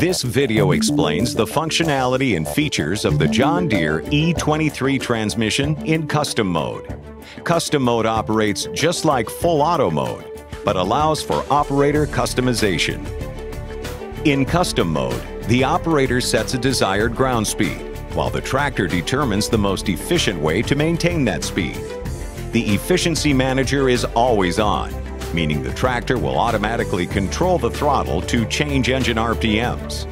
This video explains the functionality and features of the John Deere E23 transmission in custom mode. Custom mode operates just like full auto mode, but allows for operator customization. In custom mode, the operator sets a desired ground speed, while the tractor determines the most efficient way to maintain that speed. The efficiency manager is always on, meaning the tractor will automatically control the throttle to change engine RPMs.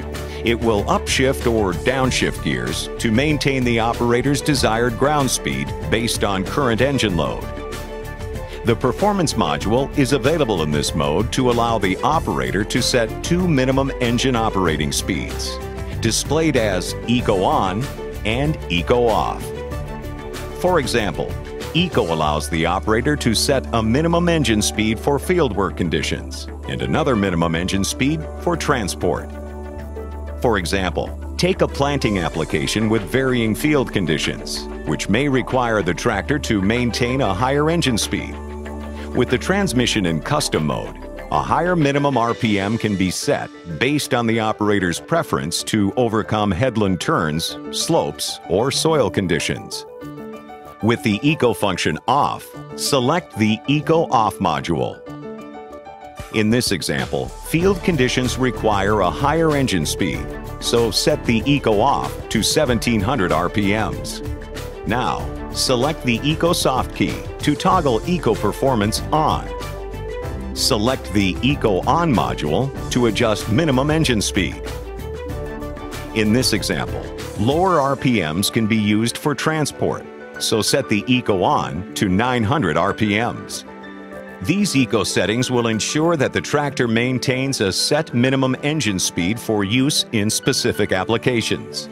It will upshift or downshift gears to maintain the operator's desired ground speed based on current engine load. The performance module is available in this mode to allow the operator to set two minimum engine operating speeds, displayed as Eco On and Eco Off. For example, Eco allows the operator to set a minimum engine speed for fieldwork conditions and another minimum engine speed for transport. For example, take a planting application with varying field conditions, which may require the tractor to maintain a higher engine speed. With the transmission in custom mode, a higher minimum RPM can be set based on the operator's preference to overcome headland turns, slopes, or soil conditions. With the Eco function off, select the Eco Off module. In this example, field conditions require a higher engine speed, so set the Eco Off to 1700 RPMs. Now, select the Eco Soft key to toggle Eco Performance on. Select the Eco On module to adjust minimum engine speed. In this example, lower RPMs can be used for transport, so set the Eco On to 900 RPMs. These eco settings will ensure that the tractor maintains a set minimum engine speed for use in specific applications.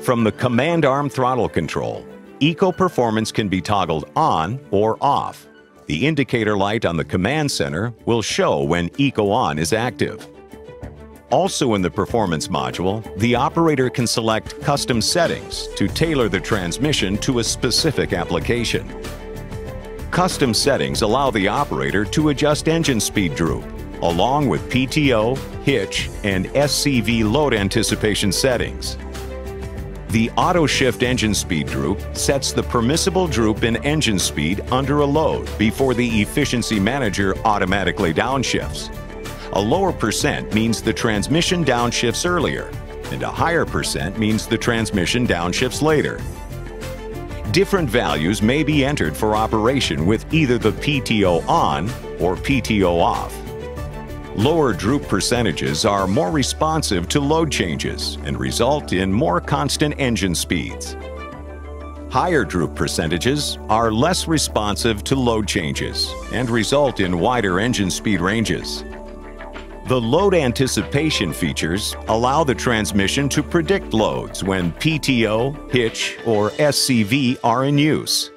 From the command arm throttle control, Eco Performance can be toggled on or off. The indicator light on the command center will show when Eco On is active. Also in the Performance module, the operator can select custom settings to tailor the transmission to a specific application. Custom settings allow the operator to adjust engine speed droop, along with PTO, hitch, and SCV load anticipation settings. The Auto Shift engine speed droop sets the permissible droop in engine speed under a load before the efficiency manager automatically downshifts. A lower percent means the transmission downshifts earlier, and a higher percent means the transmission downshifts later. Different values may be entered for operation with either the PTO on or PTO off. Lower droop percentages are more responsive to load changes and result in more constant engine speeds. Higher droop percentages are less responsive to load changes and result in wider engine speed ranges. The load anticipation features allow the transmission to predict loads when PTO, hitch, or SCV are in use.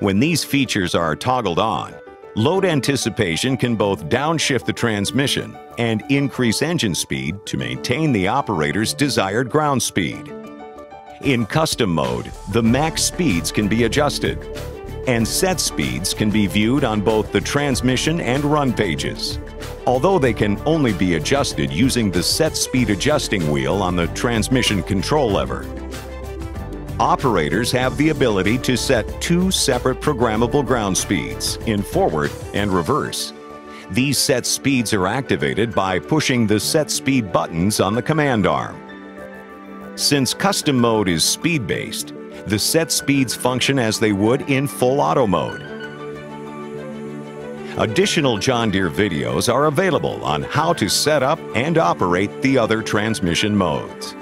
When these features are toggled on, load anticipation can both downshift the transmission and increase engine speed to maintain the operator's desired ground speed. In custom mode, the max speeds can be adjusted, and set speeds can be viewed on both the transmission and run pages although they can only be adjusted using the set speed adjusting wheel on the transmission control lever. Operators have the ability to set two separate programmable ground speeds in forward and reverse. These set speeds are activated by pushing the set speed buttons on the command arm. Since custom mode is speed-based, the set speeds function as they would in full auto mode. Additional John Deere videos are available on how to set up and operate the other transmission modes.